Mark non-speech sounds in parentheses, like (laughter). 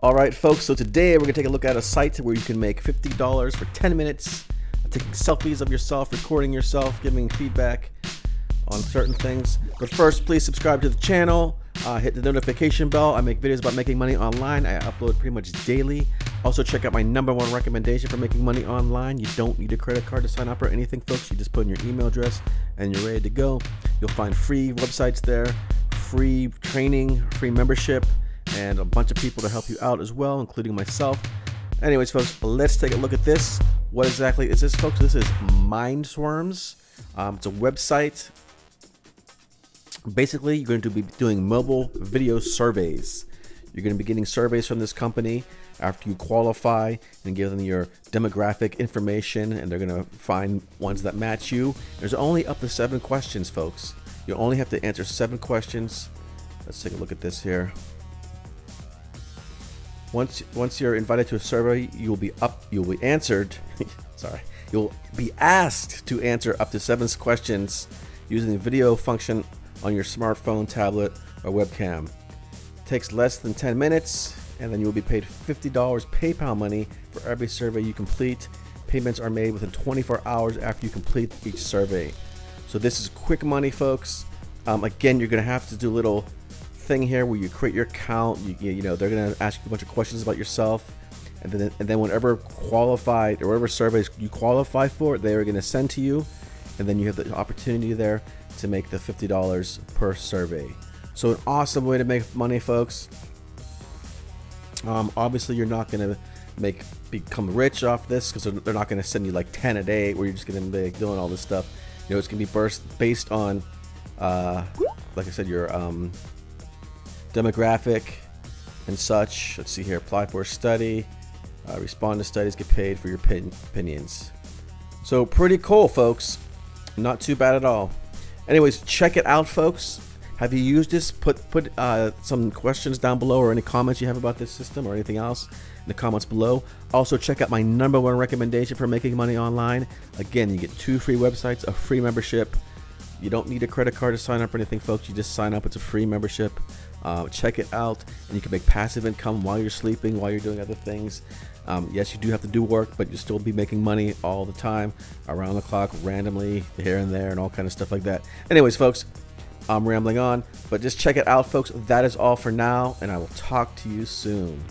All right, folks, so today we're gonna take a look at a site where you can make $50 for 10 minutes taking selfies of yourself, recording yourself, giving feedback on certain things. But first, please subscribe to the channel, uh, hit the notification bell. I make videos about making money online. I upload pretty much daily. Also, check out my number one recommendation for making money online. You don't need a credit card to sign up or anything, folks. You just put in your email address and you're ready to go. You'll find free websites there, free training, free membership and a bunch of people to help you out as well, including myself. Anyways, folks, let's take a look at this. What exactly is this, folks? This is MindSwarms. Um, it's a website. Basically, you're going to be doing mobile video surveys. You're going to be getting surveys from this company after you qualify and give them your demographic information, and they're going to find ones that match you. There's only up to seven questions, folks. You only have to answer seven questions. Let's take a look at this here. Once once you're invited to a survey, you will be up you will be answered. (laughs) sorry, you'll be asked to answer up to seven questions using the video function on your smartphone, tablet, or webcam. It takes less than 10 minutes, and then you will be paid $50 PayPal money for every survey you complete. Payments are made within 24 hours after you complete each survey. So this is quick money, folks. Um, again, you're gonna have to do little thing here where you create your account. You, you know, they're gonna ask you a bunch of questions about yourself, and then and then whenever qualified or whatever surveys you qualify for, they are gonna send to you, and then you have the opportunity there to make the fifty dollars per survey. So an awesome way to make money, folks. Um, obviously, you're not gonna make become rich off this because they're not gonna send you like 10 a day where you're just gonna be doing all this stuff. You know, it's gonna be burst based on, uh, like I said, your um, demographic and such. Let's see here. Apply for a study. Uh, respond to studies. Get paid for your opinions. So pretty cool, folks. Not too bad at all. Anyways, check it out, folks. Have you used this? Put put uh, some questions down below or any comments you have about this system or anything else in the comments below. Also, check out my number one recommendation for making money online. Again, you get two free websites, a free membership, you don't need a credit card to sign up or anything, folks. You just sign up. It's a free membership. Uh, check it out, and you can make passive income while you're sleeping, while you're doing other things. Um, yes, you do have to do work, but you still be making money all the time, around the clock, randomly, here and there, and all kind of stuff like that. Anyways, folks, I'm rambling on, but just check it out, folks. That is all for now, and I will talk to you soon.